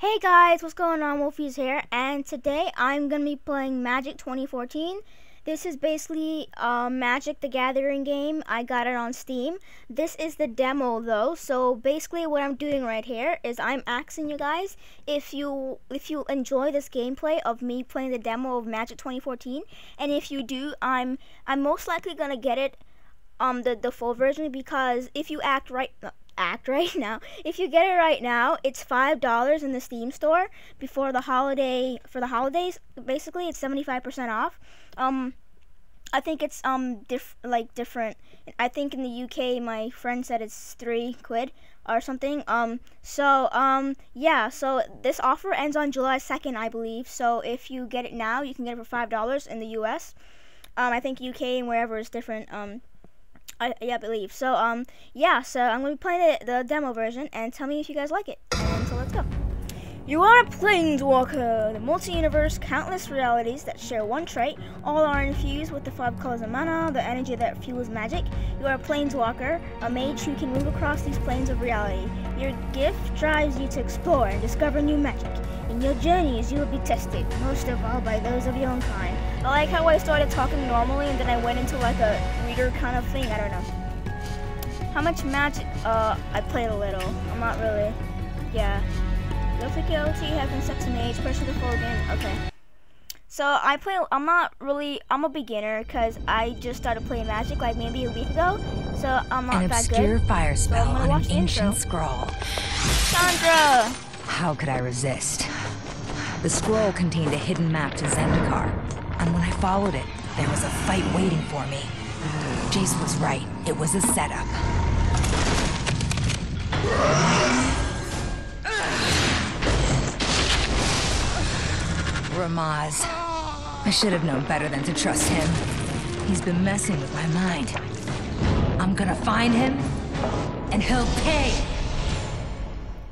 Hey guys, what's going on? Wolfiez here, and today I'm gonna be playing Magic 2014. This is basically uh, Magic the Gathering game. I got it on Steam. This is the demo though, so basically what I'm doing right here is I'm asking you guys if you if you enjoy this gameplay of me playing the demo of Magic 2014, and if you do, I'm I'm most likely gonna get it um the the full version because if you act right act right now. If you get it right now, it's five dollars in the Steam store before the holiday for the holidays. Basically, it's seventy five percent off. Um, I think it's um diff like different. I think in the UK, my friend said it's three quid or something. Um, so um yeah, so this offer ends on July second, I believe. So if you get it now, you can get it for five dollars in the US. Um, I think UK and wherever is different. Um I, yeah, I believe. So, um, yeah, so I'm going to be playing the, the demo version, and tell me if you guys like it. You are a Planeswalker, the multi-universe, countless realities that share one trait. All are infused with the five colors of mana, the energy that fuels magic. You are a Planeswalker, a mage who can move across these planes of reality. Your gift drives you to explore and discover new magic. In your journeys, you will be tested, most of all by those of your own kind. I like how I started talking normally and then I went into like a reader kind of thing. I don't know. How much magic? Uh, I played a little. I'm not really. Yeah. Difficulty having sex in age, pressure to full game. Okay. So I play. I'm not really. I'm a beginner because I just started playing Magic like maybe a week ago. So I'm not an that good. An obscure fire spell so on an ancient scroll. Chandra. How could I resist? The scroll contained a hidden map to Zendikar, and when I followed it, there was a fight waiting for me. Jace was right. It was a setup. Ramaz. I should have known better than to trust him. He's been messing with my mind. I'm gonna find him, and he'll pay!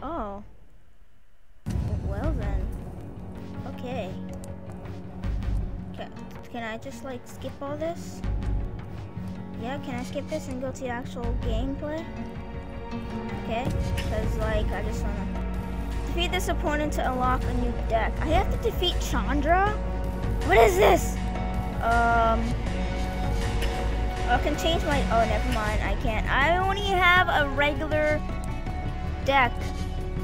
Oh. Well then. Okay. Can, I just like skip all this? Yeah, can I skip this and go to the actual gameplay? Okay, because like I just wanna defeat this opponent to unlock a new deck. I have to defeat Chandra? What is this? Um, I can change my, oh never mind, I can't. I only have a regular deck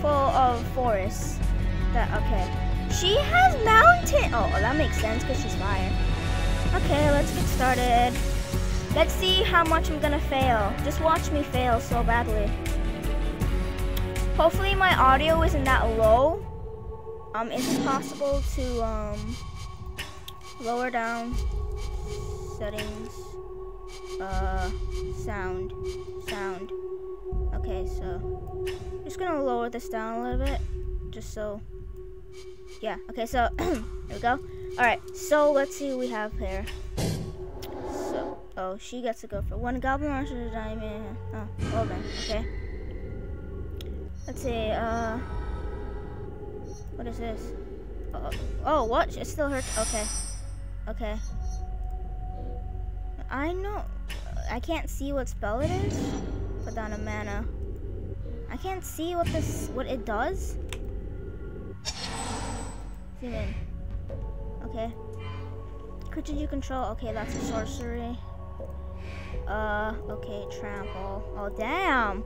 full of forests. That, okay. She has mountain, oh that makes sense because she's fire. Okay, let's get started. Let's see how much I'm gonna fail. Just watch me fail so badly. Hopefully my audio isn't that low. Um, is it possible to um lower down settings? Uh, sound, sound. Okay, so I'm just gonna lower this down a little bit, just so. Yeah. Okay, so here we go. All right. So let's see what we have here. So, oh, she gets to go for one goblin monster diamond. Oh, well then, okay. Let's see, uh, what is this? Oh, oh, what? It still hurts. Okay, okay. I know. I can't see what spell it is. Put down a mana. I can't see what this, what it does. Zoom in. Okay. Creature you control. Okay, that's a sorcery. Uh, okay, trample. Oh, damn.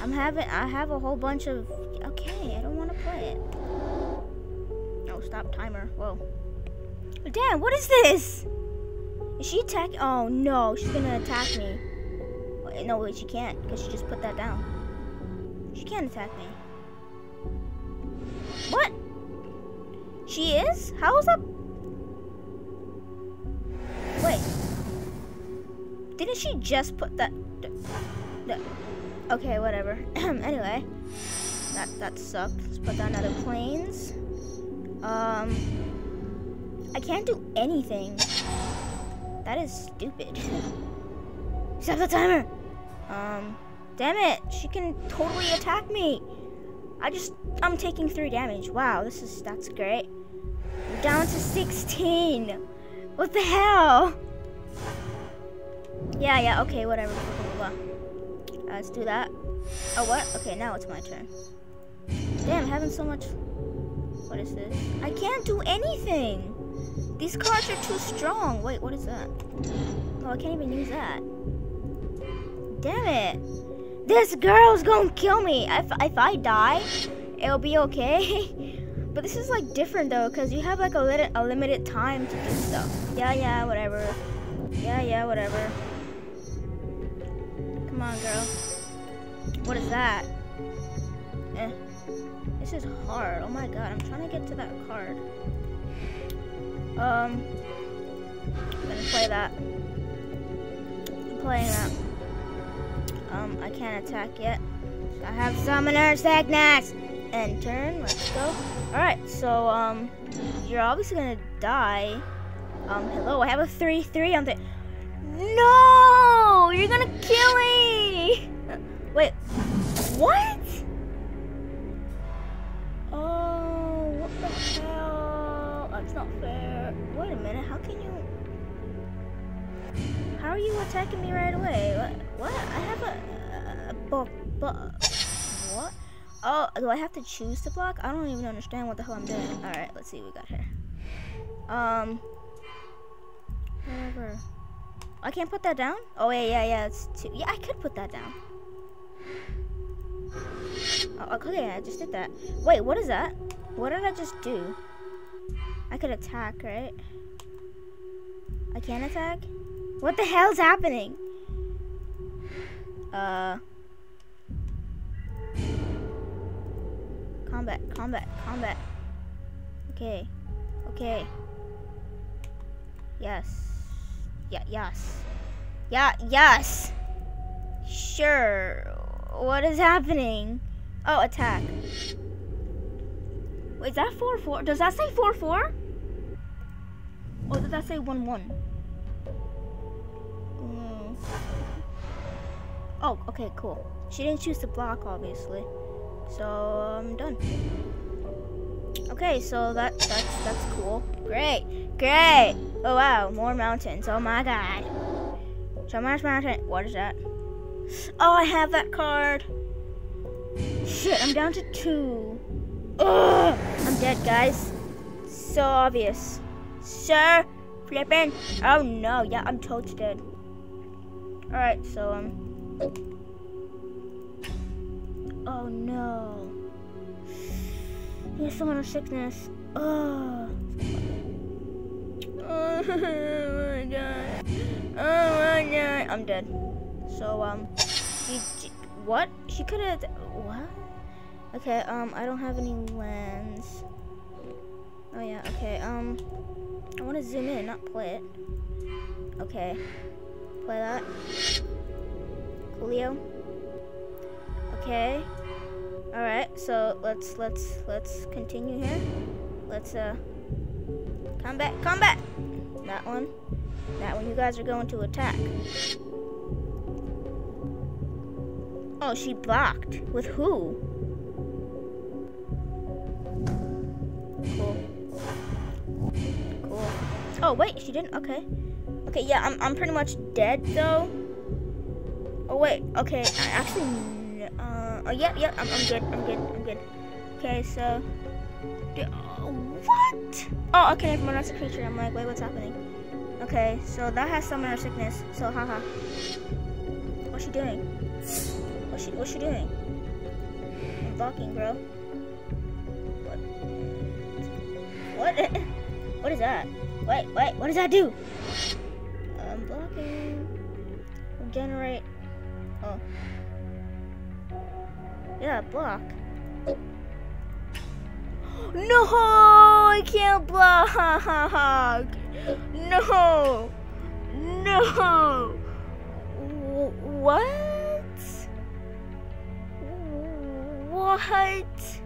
I'm having, I have a whole bunch of, okay, I don't want to play it. Oh, stop timer. Whoa. Damn, what is this? Is she attack? Oh, no, she's gonna attack me. Wait, no, wait, she can't, because she just put that down. She can't attack me. What? She is? How is that? Wait. Didn't she just put that? Okay, whatever. anyway, that that sucked. Let's put down other planes. Um, I can't do anything. That is stupid. Stop the timer. Um, damn it! She can totally attack me. I just, I'm taking three damage. Wow, this is that's great. We're down to 16. What the hell? Yeah, yeah, okay, whatever. Uh, let's do that. Oh, what? Okay, now it's my turn. Damn, having so much What is this? I can't do anything. These cards are too strong. Wait, what is that? Oh, I can't even use that. Damn it. This girl's gonna kill me. If, if I die, it'll be okay. but this is like different though, because you have like a, lit a limited time to do stuff. Yeah, yeah, whatever. Yeah, yeah, whatever. Come on, girl. What is that? Eh. This is hard. Oh my god, I'm trying to get to that card. Um, I'm gonna play that. I'm playing that. Um, I can't attack yet. I have summoner sickness! And turn, let's go. Alright, so, um, you're obviously gonna die. Um, hello, I have a 3-3 on the- No! You're gonna kill me! What? Oh, what the hell? That's not fair. Wait a minute, how can you... How are you attacking me right away? What? what? I have a... a bu what? Oh, do I have to choose to block? I don't even understand what the hell I'm doing. Alright, let's see what we got here. Um... Whatever. I can't put that down? Oh, yeah, yeah, yeah, it's two. Yeah, I could put that down. Oh, okay, I just did that. Wait, what is that? What did I just do? I could attack, right? I can't attack? What the hell's happening? Uh... Combat, combat, combat. Okay, okay. Yes. Yeah, yes. Yeah, yes. Sure. What is happening? Oh, attack. Wait, is that 4-4? Does that say 4-4? Or does that say 1-1? Mm. Oh, okay, cool. She didn't choose to block, obviously. So, I'm done. Okay, so that that's that's cool. Great, great. Oh wow, more mountains. Oh my god. So much mountain. What is that? Oh, I have that card. Shit, I'm down to two. Ugh, I'm dead, guys. So obvious. Sir, flipping. Oh no, yeah, I'm totally dead. Alright, so, um. Oh no. He's summoner sickness. Oh. Oh my god. Oh my god. I'm dead. So, um, what? She could have, what? Okay, um, I don't have any lens. Oh yeah, okay, um, I want to zoom in, not play it. Okay, play that. Coolio. Okay. All right, so let's let's let's continue here. Let's uh, combat, combat. That one, that one. You guys are going to attack. Oh, she blocked. With who? Cool. Cool. Oh, wait, she didn't? Okay. Okay, yeah, I'm, I'm pretty much dead, though. Oh, wait. Okay, I actually... Uh, oh, yeah, yeah, I'm, I'm good. I'm good. I'm good. Okay, so... What? Oh, okay, never mind. That's a creature. I'm like, wait, what's happening? Okay, so that has summoner sickness. So, haha. What's she doing? What's she, what's she doing? I'm blocking, bro. What? What? what is that? Wait, wait, what does that do? I'm blocking. Generate. Oh. Yeah, block. No, I can't block. No. No. What? What?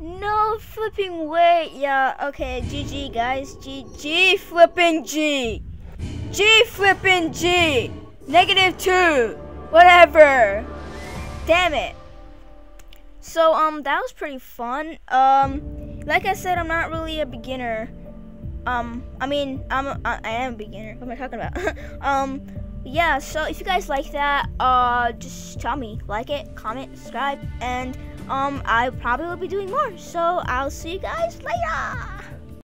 No flipping way. Yeah, okay, GG guys. GG flipping G. G flipping G. Negative two. Whatever. Damn it. So, um, that was pretty fun. Um, like I said, I'm not really a beginner. Um, I mean, I'm a, I am a beginner. What am I talking about? um, yeah, so if you guys like that, uh, just tell me. Like it, comment, subscribe, and um, I probably will be doing more. So I'll see you guys later.